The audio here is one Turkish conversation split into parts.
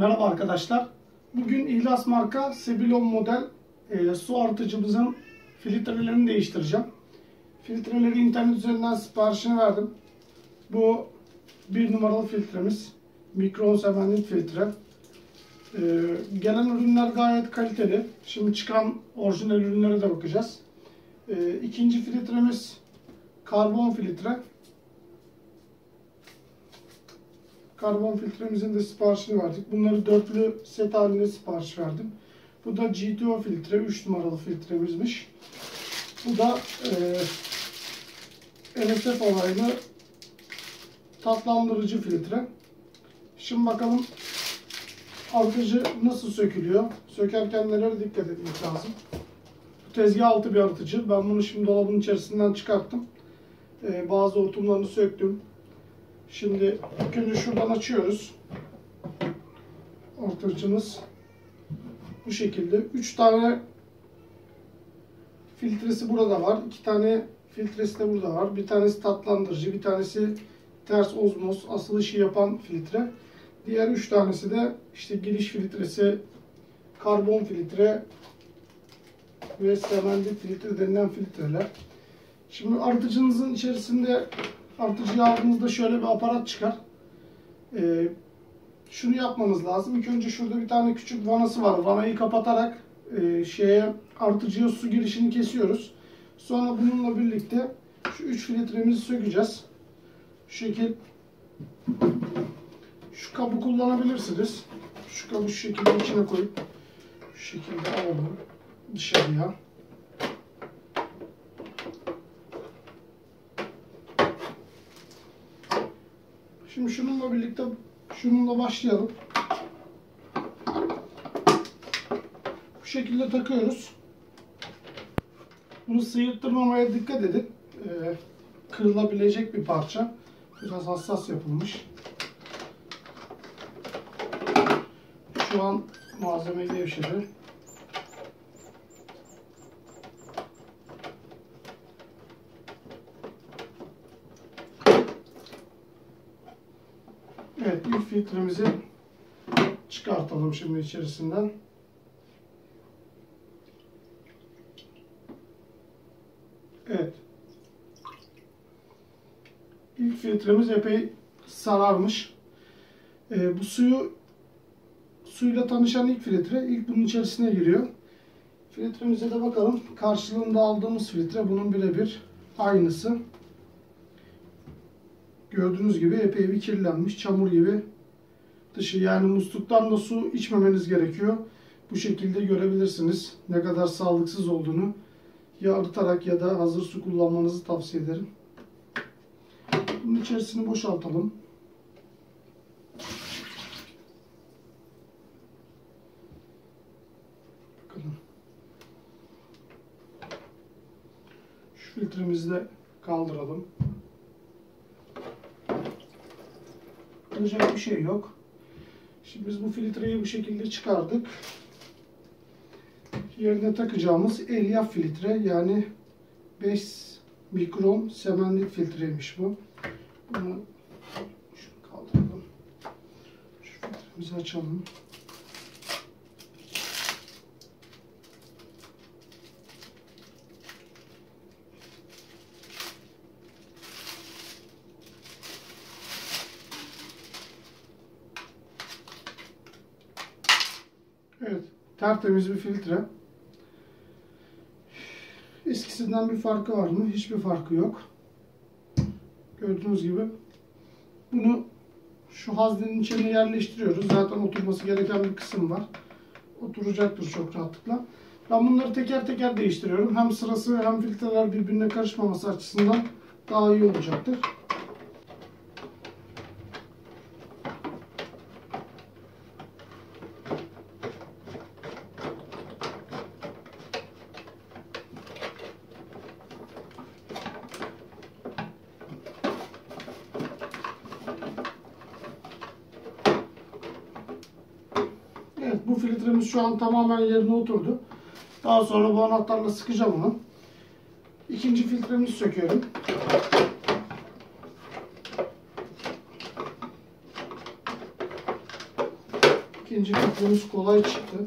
Merhaba arkadaşlar. Bugün İhlas marka Sebilon model e, su arıtıcımızın filtrelerini değiştireceğim. Filtreleri internet üzerinden siparişini verdim. Bu bir numaralı filtremiz. Mikron semenlik filtre. E, gelen ürünler gayet kaliteli. Şimdi çıkan orijinal ürünlere de bakacağız. E, ikinci filtremiz karbon filtre. Karbon filtremizin de siparişini verdik. Bunları dörtlü set halinde sipariş verdim. Bu da GTO filtre, 3 numaralı filtremizmiş. Bu da e, NSF olaylı tatlandırıcı filtre. Şimdi bakalım arıtıcı nasıl sökülüyor? Sökerken nelere dikkat etmek lazım? Bu tezgah altı bir arıtıcı. Ben bunu şimdi dolabın içerisinden çıkarttım. E, bazı hortumlarını söktüm. Şimdi önce şuradan açıyoruz. Ortacımız bu şekilde. 3 tane filtresi burada var. 2 tane filtresi de burada var. Bir tanesi tatlandırıcı, bir tanesi ters ozmoz, asıl işi yapan filtre. Diğer 3 tanesi de işte giriş filtresi, karbon filtre ve semenli filtre denilen filtreler. Şimdi arıtıcınızın içerisinde artıcıyı aldığınızda şöyle bir aparat çıkar. Ee, şunu yapmanız lazım. İlk önce şurada bir tane küçük vanası var. Vanayı kapatarak e, şeye artıcıya su girişini kesiyoruz. Sonra bununla birlikte şu 3 filtremizi sökeceğiz. Şu şekil şu kabı kullanabilirsiniz. Şu kabı şu şekilde içine koyup şu şekilde alalım dışarıya. Şimdi şununla birlikte şununla başlayalım. Bu şekilde takıyoruz. Bunu sıyırttırmamaya dikkat edin. Ee, kırılabilecek bir parça. Biraz hassas yapılmış. Şu an malzeme gevşedi. Evet ilk filtremizi çıkartalım şimdi içerisinden. Evet. İlk filtremiz epey sararmış. Ee, bu suyu suyla tanışan ilk filtre ilk bunun içerisine giriyor. Filtremize de bakalım. Karşılığında aldığımız filtre bunun birebir aynısı. Gördüğünüz gibi epey bir kirlenmiş. Çamur gibi dışı. Yani musluktan da su içmemeniz gerekiyor. Bu şekilde görebilirsiniz ne kadar sağlıksız olduğunu. Ya arıtarak ya da hazır su kullanmanızı tavsiye ederim. Bunun içerisini boşaltalım. Bakalım. Şu filtremizi de kaldıralım. yapılacak bir şey yok. Şimdi biz bu filtreyi bu şekilde çıkardık. Yerine takacağımız elyaf filtre yani 5 mikron semenlik filtreymiş bu. Bunu şunu kaldıralım. Şu filtremizi açalım. Evet, tertemiz bir filtre. Eskisinden bir farkı var mı? Hiçbir farkı yok. Gördüğünüz gibi. Bunu şu haznenin içine yerleştiriyoruz. Zaten oturması gereken bir kısım var. Oturacaktır çok rahatlıkla. Ben bunları teker teker değiştiriyorum. Hem sırası hem filtreler birbirine karışmaması açısından daha iyi olacaktır. Evet bu filtremiz şu an tamamen yerine oturdu. Daha sonra bu anahtarla sıkacağım onu. İkinci filtremizi söküyorum. İkinci filtremiz kolay çıktı.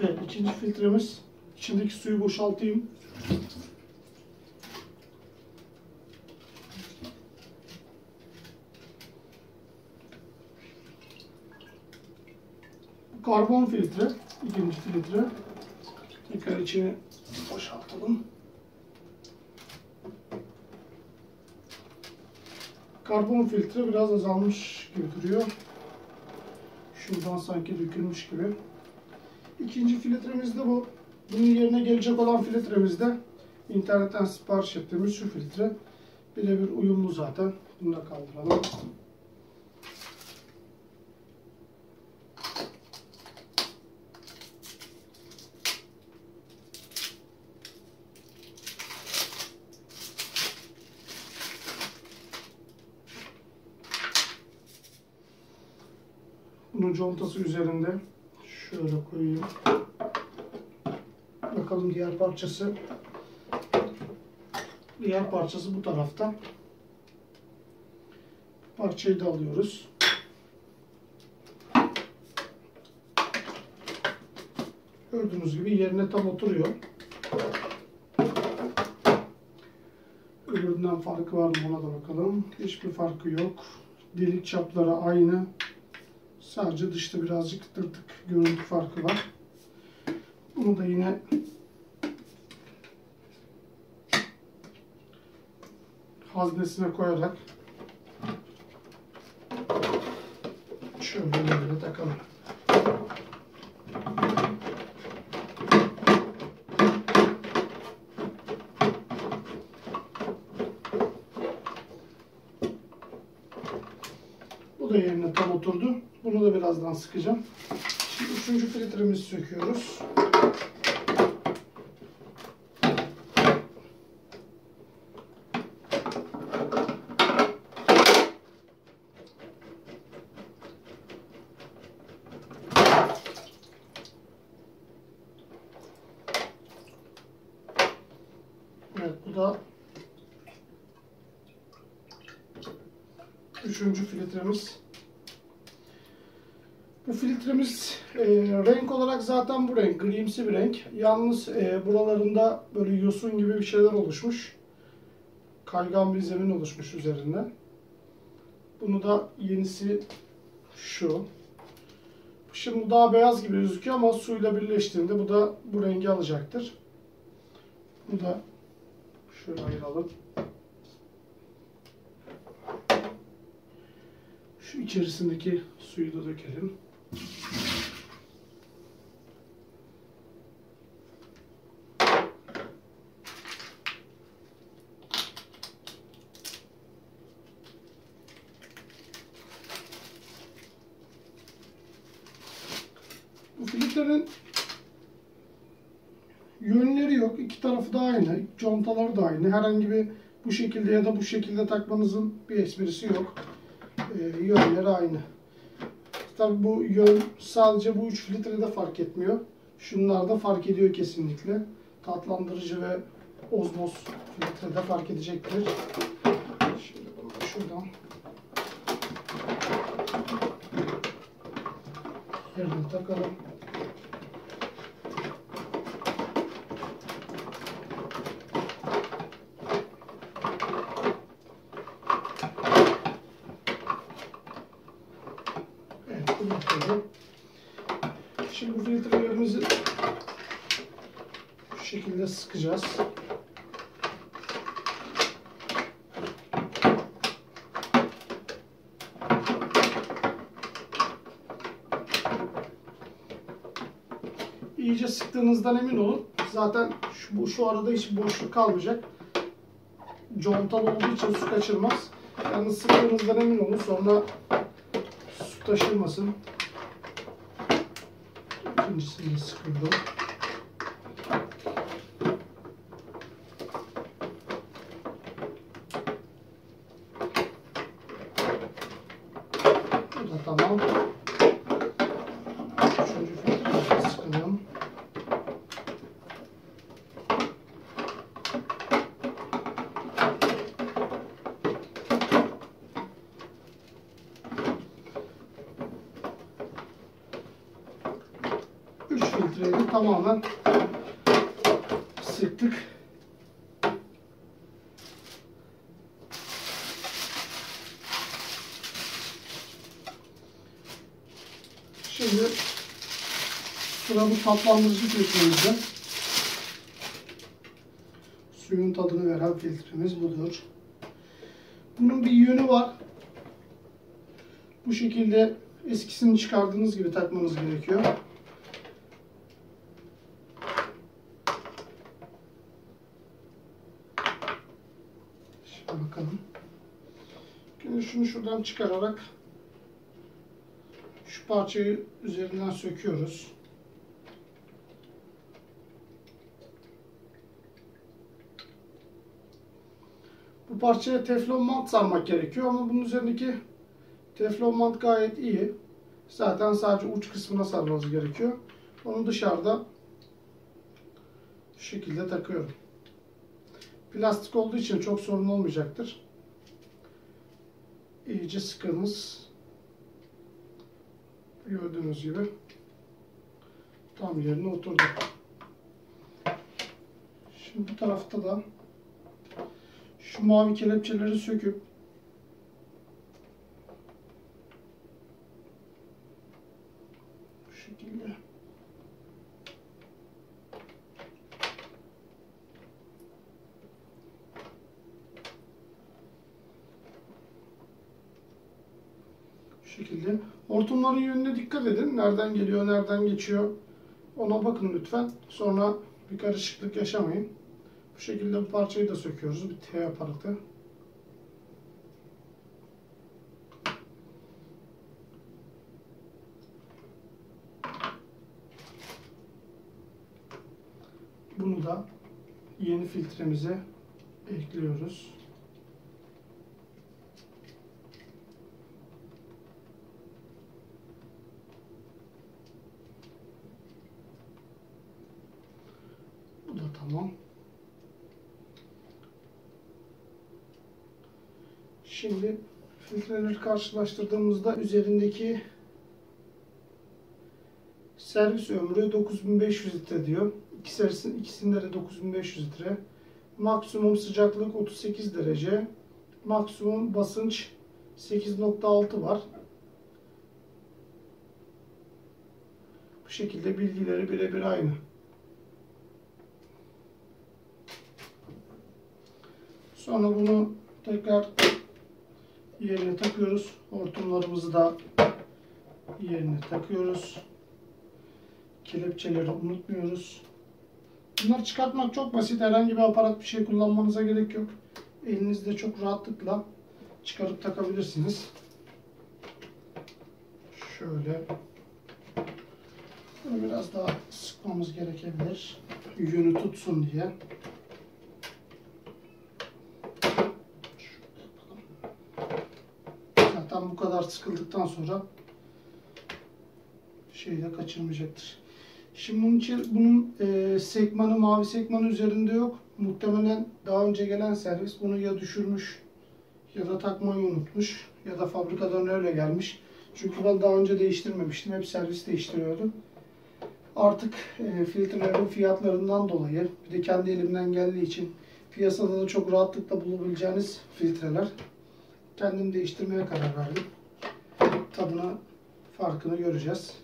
Evet, ikinci filtremiz. İçindeki suyu boşaltayım. Karbon filtre, ikinci filtre. Tekrar içini boşaltalım. Karbon filtre biraz azalmış gibi duruyor. Şuradan sanki dökülmüş gibi. İkinci filtremiz de bu. Bunun yerine gelecek olan filtremiz de internetten sipariş ettiğimiz şu filtre. Birebir uyumlu zaten. Bunu da kaldıralım. Bunun contası üzerinde. Şöyle koyayım. Bakalım diğer parçası. Diğer parçası bu tarafta. Parçayı da alıyoruz. Gördüğünüz gibi yerine tam oturuyor. Öbüründen farkı var mı ona da bakalım. Hiçbir farkı yok. Delik çapları aynı. Sadece dışta birazcık tırtık görüntü farkı var. Bunu da yine haznesine koyarak şöyle böyle takalım. Bu da yerine tam oturdu. Bunu da birazdan sıkacağım. Şimdi üçüncü filtremizi söküyoruz. Evet da üçüncü filtremiz. Bu filtremiz e, renk olarak zaten bu renk, grimsi bir renk. Yalnız e, buralarında böyle yosun gibi bir şeyler oluşmuş. Kaygan bir zemin oluşmuş üzerinde. Bunu da yenisi şu. Şimdi daha beyaz gibi gözüküyor ama suyla birleştiğinde bu da bu rengi alacaktır. Bu da şöyle ayıralım. Şu içerisindeki suyu da dökelim. Bu filtrenin yok. İki tarafı da aynı. Contaları da aynı. Herhangi bir bu şekilde ya da bu şekilde takmanızın bir esprisi yok. Ee, yönleri aynı. Tabi bu yön sadece bu üç filtrede fark etmiyor. Şunlar da fark ediyor kesinlikle. Tatlandırıcı ve ozmoz filtrede fark edecektir. Şimdi bunu da şuradan yerine takalım. Evet, bu bitti. Şimdi bu filtrelerimizi şu şekilde sıkacağız. İyice sıktığınızdan emin olun. Zaten şu, bu, şu arada hiç boşluk kalmayacak. Contalı olduğu için su kaçırmaz. Yalnız sıktığınızdan emin olun. Sonra su taşırmasın. İkincisini sıkıldım. Tamam. Üçüncü filtreyi sıkalım. filtreyi de tamamen sıktık. Şimdi sıra bu tatlandırıcı filtremizde. Suyun tadını veren filtremiz budur. Bunun bir yönü var. Bu şekilde eskisini çıkardığınız gibi takmanız gerekiyor. Şimdi bakalım. Şimdi şunu şuradan çıkararak şu parçayı üzerinden söküyoruz. Bu parçaya teflon mant sarmak gerekiyor ama bunun üzerindeki teflon mant gayet iyi. Zaten sadece uç kısmına sarmanız gerekiyor. Onu dışarıda şu şekilde takıyorum. Plastik olduğu için çok sorun olmayacaktır. İyice sıkınız. Gördüğünüz gibi tam yerine oturdu. Şimdi bu tarafta da şu mavi kelepçeleri söküp bu şekilde bu şekilde hortumların yönüne dikkat edin. Nereden geliyor, nereden geçiyor ona bakın lütfen. Sonra bir karışıklık yaşamayın. Bu şekilde bu parçayı da söküyoruz. Bir T aparatı. Bunu da yeni filtremize ekliyoruz. Bu da tamam. Şimdi filtreleri karşılaştırdığımızda üzerindeki servis ömrü 9500 litre diyor. İkisi, ikisinde de 9500 litre. Maksimum sıcaklık 38 derece. Maksimum basınç 8.6 var. Bu şekilde bilgileri birebir aynı. Sonra bunu tekrar yerine takıyoruz. Hortumlarımızı da yerine takıyoruz. Kelepçeleri unutmuyoruz. Bunları çıkartmak çok basit. Herhangi bir aparat bir şey kullanmanıza gerek yok. Elinizde çok rahatlıkla çıkarıp takabilirsiniz. Şöyle Bunu biraz daha sıkmamız gerekebilir. Yönü tutsun diye. Zaten bu kadar sıkıldıktan sonra şeyi de kaçırmayacaktır. Şimdi bunun, için, bunun e, sekmanı, mavi sekmanı üzerinde yok. Muhtemelen daha önce gelen servis bunu ya düşürmüş ya da takmayı unutmuş ya da fabrikadan öyle gelmiş. Çünkü ben daha önce değiştirmemiştim. Hep servis değiştiriyordum. Artık e, filtrelerin fiyatlarından dolayı bir de kendi elimden geldiği için piyasada da çok rahatlıkla bulabileceğiniz filtreler kendim değiştirmeye karar verdim. Tadını, farkını göreceğiz.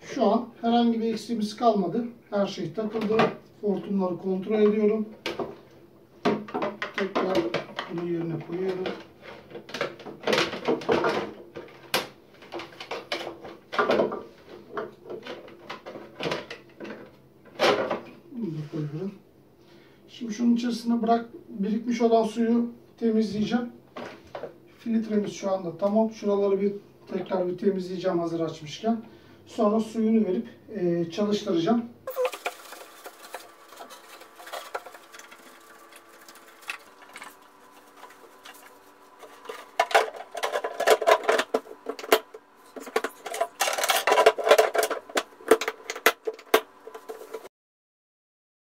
Şu an herhangi bir eksiğimiz kalmadı. Her şey takıldı. Hortumları kontrol ediyorum. Tekrar bunu yerine koyuyorum. Bunu da koyuyorum. Şimdi şunun içerisine bırak birikmiş olan suyu temizleyeceğim. Filtremiz şu anda tamam. Şuraları bir tekrar bir temizleyeceğim hazır açmışken. Sonra suyunu verip e, çalıştıracağım.